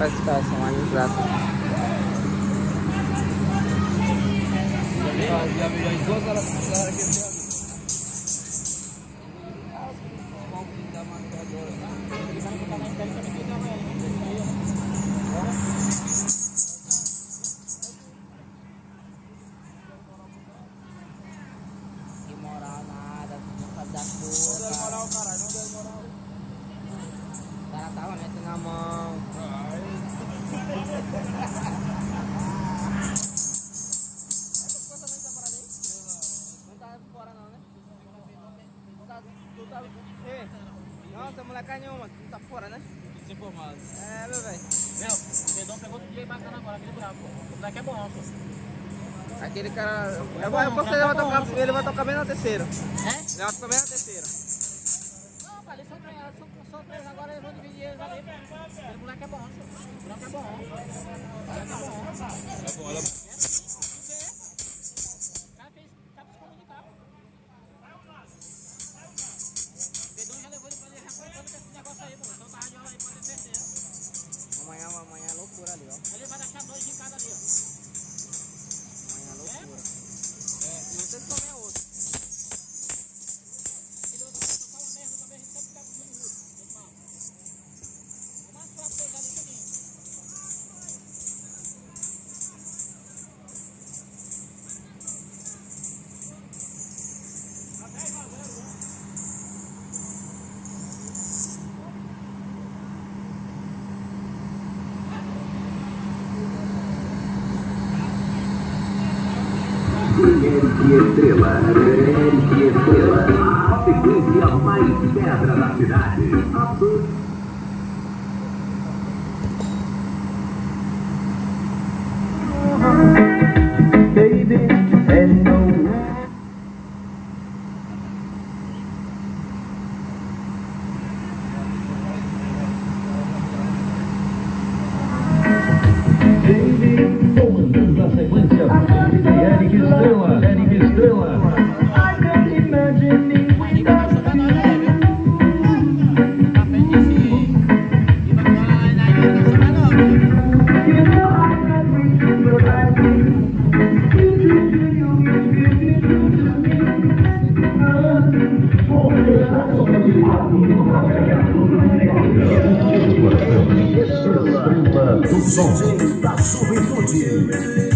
Classificação ali, prato. Que nossa, moleca nenhuma, tu tá fora, né? Desinformado. É, meu velho. Meu, o Pedrão pegou outro dia bacana agora, aquele bravo. O moleque é bom, pô. Aquele cara... Eu vou, eu posso ele vai tocar, ele vai tocar bem na terceira. É? Ele vai tocar bem na terceira. Não, pai, eles são três, são, são três agora, eles vão dividir eles ali. Aquele moleque é bom, pô. O moleque é bom. O moleque é bom. Eric Estrela, Eric Estrela, a sequência mais pedra da cidade. Baby, hello. Som da juventude.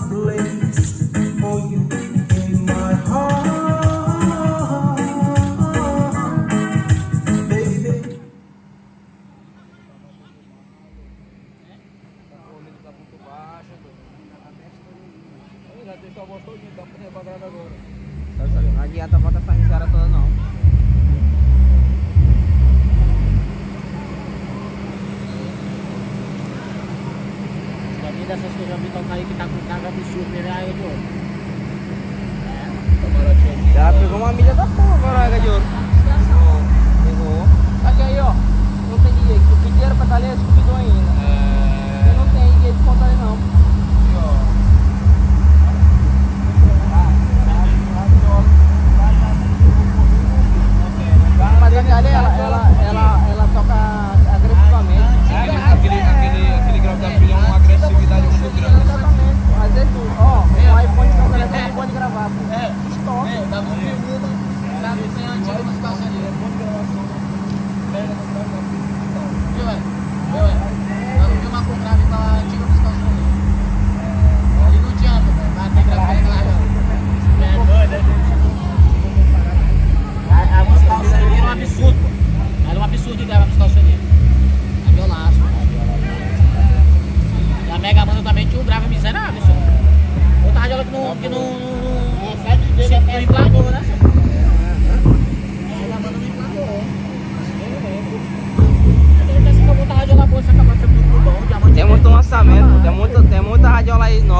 Cidade. Que eu vi tocar aí que tá com carga absurda, ele aí de ouro. Já pegou uma milha da porra agora, Águia de Ouro. Pegou. Aqui aí, ó. Não tem dinheiro. O que dinheiro pra estar ali é escondido ainda. Você não tem dinheiro de contar não,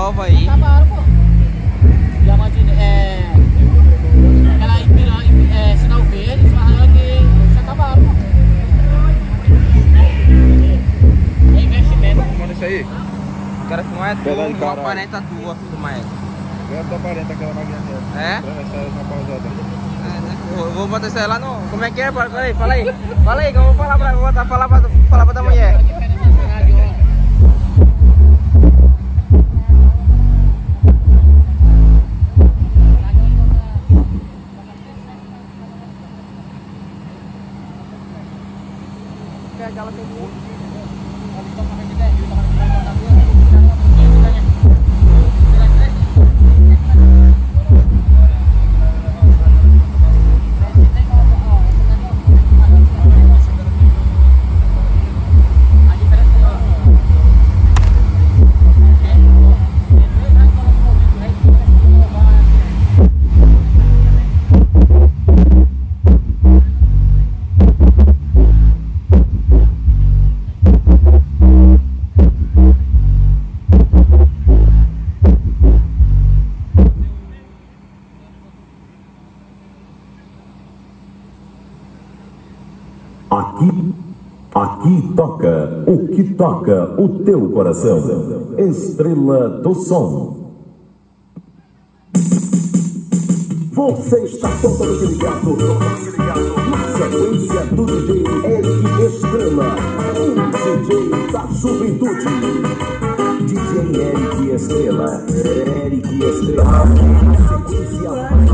radiola aí. Acabaram, pô. Diamante, é... Aquela Ipiranga, é, sinal verde, falando que se acabaram, pô. É investimento. Manda isso aí. Quero filmar é tu, Verdade, uma caralho. 40 tua, filmar ela. Deve dar 40 aquela máquina dela. É? É, né? Eu vou botar isso aí lá no. Como é que é? Fala aí, fala aí. Fala aí, que eu vou falar pra, vou botar, falar pra, falar pra tua mulher. pega ela pelo outro. Aqui, aqui toca o que toca o teu coração. Estrela do Som. Você está totalmente ligado, totalmente ligado. Sequência do DJ Eric Estrela, o DJ da juventude. DJ Eric Estrela, Eric Estrela. Sequência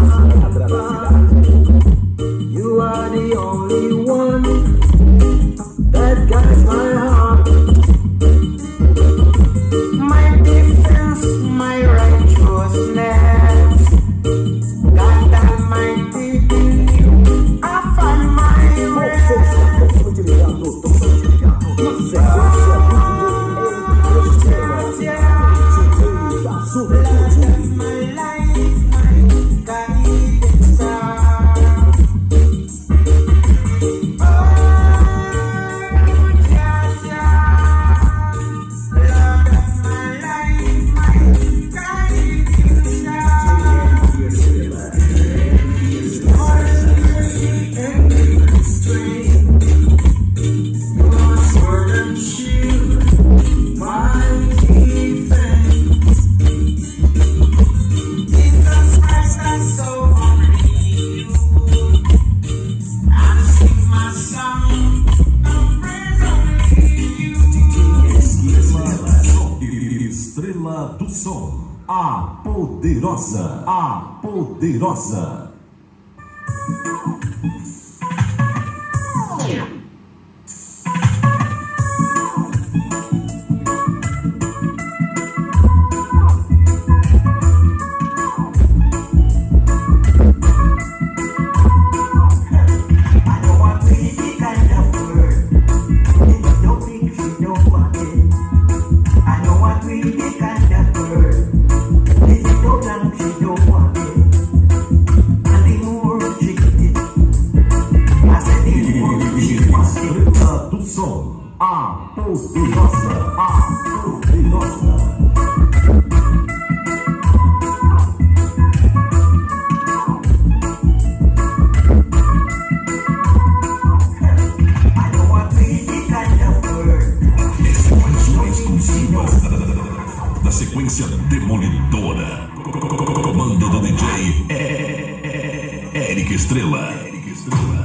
Estrela do Som, a poderosa, a poderosa.